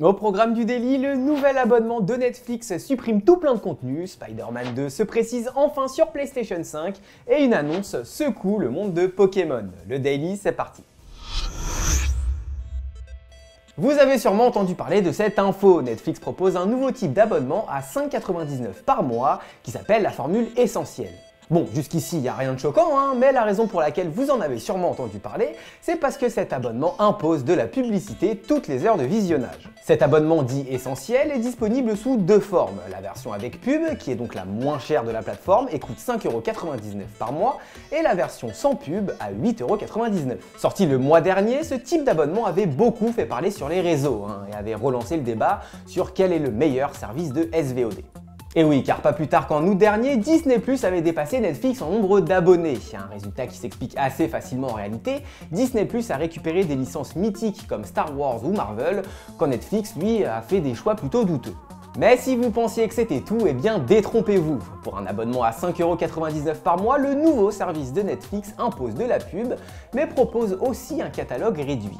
Au programme du délit, le nouvel abonnement de Netflix supprime tout plein de contenu, Spider-Man 2 se précise enfin sur PlayStation 5 et une annonce secoue le monde de Pokémon. Le daily, c'est parti. Vous avez sûrement entendu parler de cette info. Netflix propose un nouveau type d'abonnement à 5,99€ par mois qui s'appelle la formule essentielle. Bon, jusqu'ici, il n'y a rien de choquant, hein, mais la raison pour laquelle vous en avez sûrement entendu parler, c'est parce que cet abonnement impose de la publicité toutes les heures de visionnage. Cet abonnement dit essentiel est disponible sous deux formes. La version avec pub, qui est donc la moins chère de la plateforme et coûte 5,99€ par mois, et la version sans pub à 8,99€. Sorti le mois dernier, ce type d'abonnement avait beaucoup fait parler sur les réseaux hein, et avait relancé le débat sur quel est le meilleur service de SVOD. Et oui, car pas plus tard qu'en août dernier, Disney Plus avait dépassé Netflix en nombre d'abonnés. Un résultat qui s'explique assez facilement en réalité. Disney Plus a récupéré des licences mythiques comme Star Wars ou Marvel, quand Netflix, lui, a fait des choix plutôt douteux. Mais si vous pensiez que c'était tout, eh bien détrompez-vous. Pour un abonnement à 5,99€ par mois, le nouveau service de Netflix impose de la pub, mais propose aussi un catalogue réduit.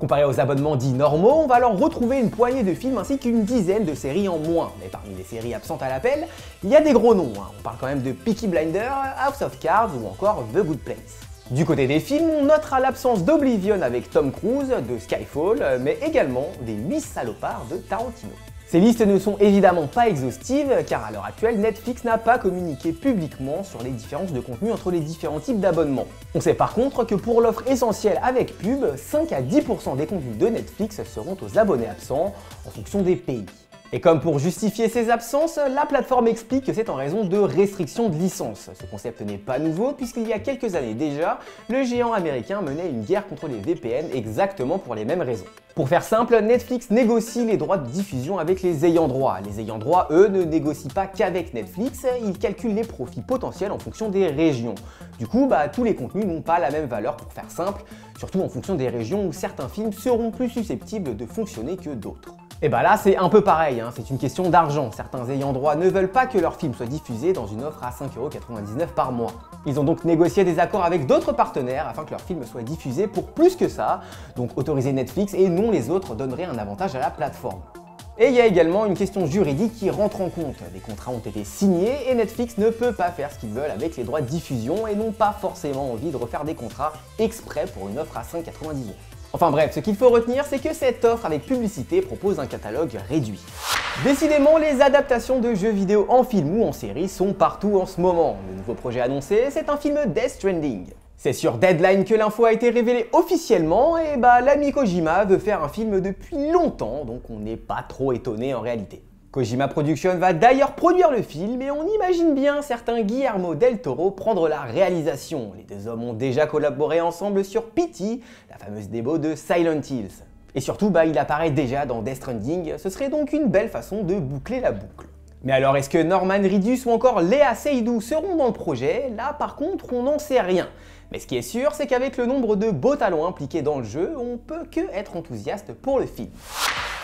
Comparé aux abonnements dits normaux, on va alors retrouver une poignée de films ainsi qu'une dizaine de séries en moins. Mais parmi les séries absentes à l'appel, il y a des gros noms. Hein. On parle quand même de Peaky Blinders, House of Cards ou encore The Good Place. Du côté des films, on notera l'absence d'Oblivion avec Tom Cruise, de Skyfall, mais également des 8 salopards de Tarantino. Ces listes ne sont évidemment pas exhaustives car à l'heure actuelle, Netflix n'a pas communiqué publiquement sur les différences de contenu entre les différents types d'abonnements. On sait par contre que pour l'offre essentielle avec pub, 5 à 10% des contenus de Netflix seront aux abonnés absents en fonction des pays. Et comme pour justifier ces absences, la plateforme explique que c'est en raison de restrictions de licence. Ce concept n'est pas nouveau puisqu'il y a quelques années déjà, le géant américain menait une guerre contre les VPN exactement pour les mêmes raisons. Pour faire simple, Netflix négocie les droits de diffusion avec les ayants droit. Les ayants droit, eux, ne négocient pas qu'avec Netflix, ils calculent les profits potentiels en fonction des régions. Du coup, bah, tous les contenus n'ont pas la même valeur pour faire simple, surtout en fonction des régions où certains films seront plus susceptibles de fonctionner que d'autres. Et bah là, c'est un peu pareil, hein. c'est une question d'argent. Certains ayants droit ne veulent pas que leur film soit diffusé dans une offre à 5,99€ par mois. Ils ont donc négocié des accords avec d'autres partenaires afin que leur film soit diffusé pour plus que ça, donc autoriser Netflix et non les autres donnerait un avantage à la plateforme. Et il y a également une question juridique qui rentre en compte. Des contrats ont été signés et Netflix ne peut pas faire ce qu'ils veulent avec les droits de diffusion et n'ont pas forcément envie de refaire des contrats exprès pour une offre à 5,99€. Enfin bref, ce qu'il faut retenir, c'est que cette offre avec publicité propose un catalogue réduit. Décidément, les adaptations de jeux vidéo en film ou en série sont partout en ce moment. Le nouveau projet annoncé, c'est un film Death Stranding. C'est sur Deadline que l'info a été révélée officiellement et bah l'ami Kojima veut faire un film depuis longtemps, donc on n'est pas trop étonné en réalité. Kojima Production va d'ailleurs produire le film et on imagine bien certains Guillermo del Toro prendre la réalisation. Les deux hommes ont déjà collaboré ensemble sur Pity, la fameuse démo de Silent Hills. Et surtout, bah, il apparaît déjà dans Death Stranding, ce serait donc une belle façon de boucler la boucle. Mais alors, est-ce que Norman Reedus ou encore Léa Seydoux seront dans le projet? Là, par contre, on n'en sait rien. Mais ce qui est sûr, c'est qu'avec le nombre de beaux talents impliqués dans le jeu, on peut que être enthousiaste pour le film.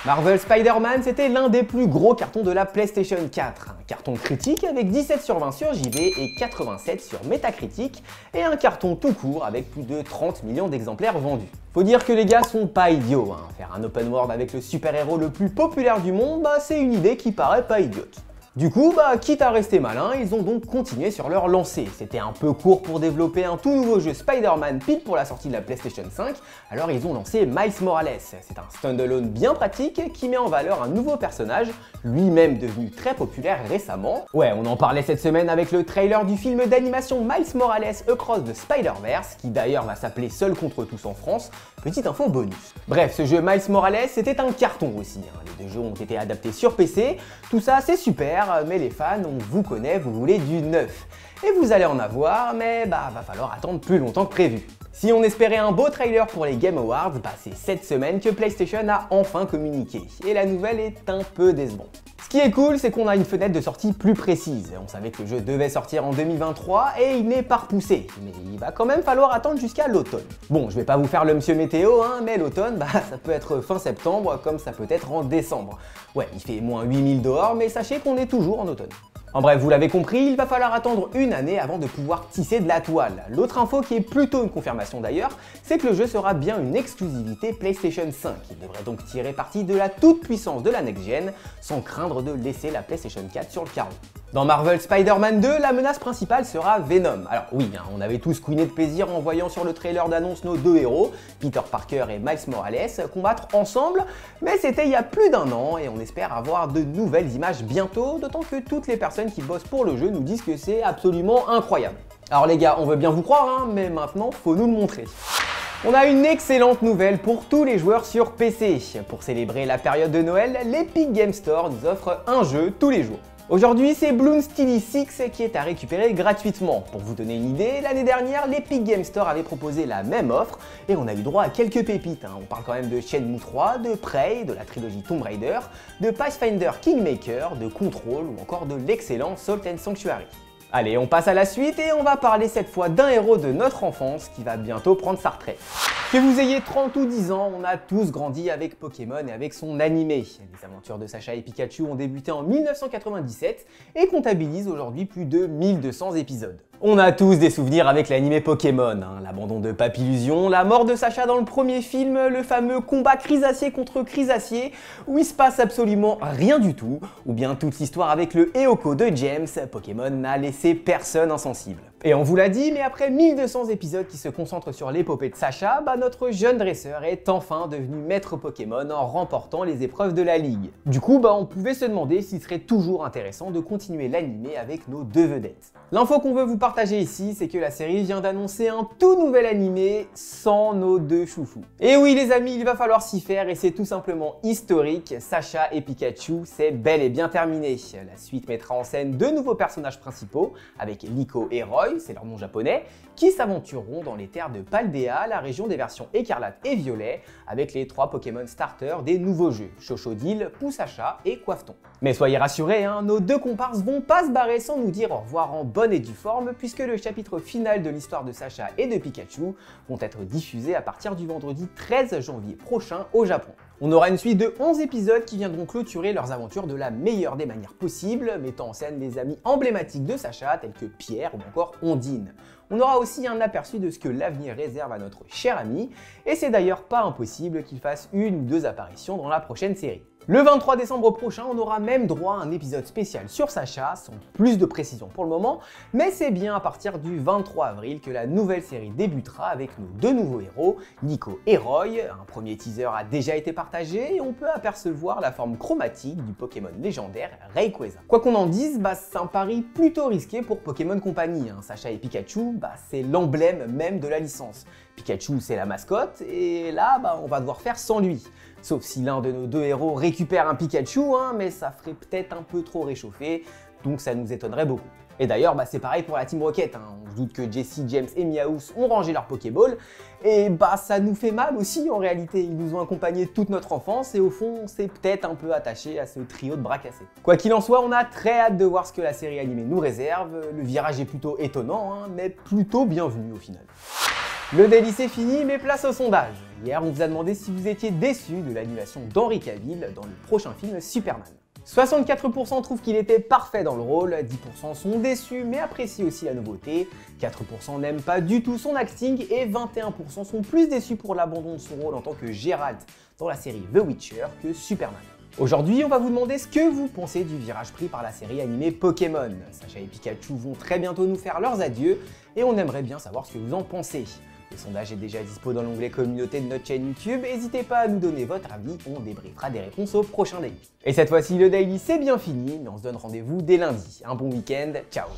Marvel Spider-Man, c'était l'un des plus gros cartons de la PlayStation 4. Un carton critique avec 17 sur 20 sur JV et 87 sur Metacritic, et un carton tout court avec plus de 30 millions d'exemplaires vendus. Faut dire que les gars sont pas idiots, hein. faire un open world avec le super-héros le plus populaire du monde, bah c'est une idée qui paraît pas idiote. Du coup, bah, quitte à rester malin, ils ont donc continué sur leur lancée. C'était un peu court pour développer un tout nouveau jeu Spider-Man pile pour la sortie de la PlayStation 5, alors ils ont lancé Miles Morales. C'est un standalone bien pratique qui met en valeur un nouveau personnage, lui-même devenu très populaire récemment. Ouais, on en parlait cette semaine avec le trailer du film d'animation Miles Morales Across the Spider-Verse, qui d'ailleurs va s'appeler Seul contre tous en France. Petite info bonus. Bref, ce jeu Miles Morales, c'était un carton aussi. Hein. Les deux jeux ont été adaptés sur PC. Tout ça, c'est super, mais les fans, on vous connaît, vous voulez du neuf. Et vous allez en avoir, mais bah va falloir attendre plus longtemps que prévu. Si on espérait un beau trailer pour les Game Awards, bah c'est cette semaine que PlayStation a enfin communiqué. Et la nouvelle est un peu décevante. Ce qui est cool, c'est qu'on a une fenêtre de sortie plus précise. On savait que le jeu devait sortir en 2023 et il n'est pas repoussé. Mais il va quand même falloir attendre jusqu'à l'automne. Bon, je vais pas vous faire le monsieur météo, hein, mais l'automne, bah ça peut être fin septembre comme ça peut être en décembre. Ouais, il fait moins 8000 dehors, mais sachez qu'on est toujours en automne. En bref, vous l'avez compris, il va falloir attendre une année avant de pouvoir tisser de la toile. L'autre info qui est plutôt une confirmation d'ailleurs, c'est que le jeu sera bien une exclusivité PlayStation 5. Il devrait donc tirer parti de la toute puissance de la next-gen sans craindre de laisser la PlayStation 4 sur le carreau. Dans Marvel Spider-Man 2, la menace principale sera Venom. Alors oui, hein, on avait tous couiné de plaisir en voyant sur le trailer d'annonce nos deux héros, Peter Parker et Miles Morales, combattre ensemble, mais c'était il y a plus d'un an et on espère avoir de nouvelles images bientôt, d'autant que toutes les personnes qui bossent pour le jeu nous disent que c'est absolument incroyable. Alors les gars, on veut bien vous croire, hein, mais maintenant faut nous le montrer. On a une excellente nouvelle pour tous les joueurs sur PC. Pour célébrer la période de Noël, l'Epic Game Store nous offre un jeu tous les jours. Aujourd'hui, c'est Bloom Steely 6 qui est à récupérer gratuitement. Pour vous donner une idée, l'année dernière, l'Epic Game Store avait proposé la même offre et on a eu droit à quelques pépites. Hein. On parle quand même de Shenmue 3, de Prey, de la trilogie Tomb Raider, de Pathfinder Kingmaker, de Control ou encore de l'excellent Salt and Sanctuary. Allez, on passe à la suite et on va parler cette fois d'un héros de notre enfance qui va bientôt prendre sa retraite. Que vous ayez 30 ou 10 ans, on a tous grandi avec Pokémon et avec son animé. Les aventures de Sacha et Pikachu ont débuté en 1997 et comptabilisent aujourd'hui plus de 1200 épisodes. On a tous des souvenirs avec l'animé Pokémon, hein. l'abandon de Papillusion, la mort de Sacha dans le premier film, le fameux combat Crisacier contre Crisacier, où il se passe absolument rien du tout, ou bien toute l'histoire avec le Eoko de James, Pokémon n'a laissé personne insensible. Et on vous l'a dit, mais après 1200 épisodes qui se concentrent sur l'épopée de Sacha, bah notre jeune dresseur est enfin devenu maître Pokémon en remportant les épreuves de la ligue. Du coup, bah on pouvait se demander s'il serait toujours intéressant de continuer l'animé avec nos deux vedettes. L'info qu'on veut vous partager ici, c'est que la série vient d'annoncer un tout nouvel animé sans nos deux chouchous. Et oui les amis, il va falloir s'y faire et c'est tout simplement historique, Sacha et Pikachu, c'est bel et bien terminé. La suite mettra en scène deux nouveaux personnages principaux, avec Nico et Roy, c'est leur nom japonais, qui s'aventureront dans les terres de Paldea, la région des versions écarlate et violet, avec les trois Pokémon starters des nouveaux jeux, Chochodile, Poussacha et Coiffeton. Mais soyez rassurés, hein, nos deux comparses vont pas se barrer sans nous dire au revoir en bonne et due forme, puisque le chapitre final de l'histoire de Sacha et de Pikachu vont être diffusés à partir du vendredi 13 janvier prochain au Japon. On aura une suite de 11 épisodes qui viendront clôturer leurs aventures de la meilleure des manières possibles, mettant en scène les amis emblématiques de Sacha tels que Pierre ou encore Ondine. On aura aussi un aperçu de ce que l'avenir réserve à notre cher ami, et c'est d'ailleurs pas impossible qu'il fasse une ou deux apparitions dans la prochaine série. Le 23 décembre prochain, on aura même droit à un épisode spécial sur Sacha, sans plus de précision pour le moment, mais c'est bien à partir du 23 avril que la nouvelle série débutera avec nos deux nouveaux héros, Nico et Roy. Un premier teaser a déjà été partagé et on peut apercevoir la forme chromatique du Pokémon légendaire Rayquaza. Quoi qu'on en dise, bah, c'est un pari plutôt risqué pour Pokémon Company. Hein. Sacha et Pikachu, bah, c'est l'emblème même de la licence. Pikachu, c'est la mascotte, et là, bah, on va devoir faire sans lui. Sauf si l'un de nos deux héros récupère un Pikachu, hein, mais ça ferait peut-être un peu trop réchauffé, donc ça nous étonnerait beaucoup. Et d'ailleurs, bah, c'est pareil pour la Team Rocket. Hein. On se doute que Jesse, James et Meowth ont rangé leur Pokéball. Et bah, ça nous fait mal aussi en réalité. Ils nous ont accompagnés toute notre enfance et au fond, on s'est peut-être un peu attaché à ce trio de bras cassés. Quoi qu'il en soit, on a très hâte de voir ce que la série animée nous réserve. Le virage est plutôt étonnant, hein, mais plutôt bienvenu au final. Le daily c'est fini, mais place au sondage. Hier, on vous a demandé si vous étiez déçu de l'animation d'Henri Cavill dans le prochain film Superman. 64% trouvent qu'il était parfait dans le rôle, 10% sont déçus mais apprécient aussi la nouveauté, 4% n'aiment pas du tout son acting et 21% sont plus déçus pour l'abandon de son rôle en tant que Geralt dans la série The Witcher que Superman. Aujourd'hui, on va vous demander ce que vous pensez du virage pris par la série animée Pokémon. Sacha et Pikachu vont très bientôt nous faire leurs adieux et on aimerait bien savoir ce que vous en pensez. Le sondage est déjà dispo dans l'onglet communauté de notre chaîne YouTube, n'hésitez pas à nous donner votre avis, on débriefera des réponses au prochain daily. Et cette fois-ci le daily c'est bien fini, mais on se donne rendez-vous dès lundi. Un bon week-end, ciao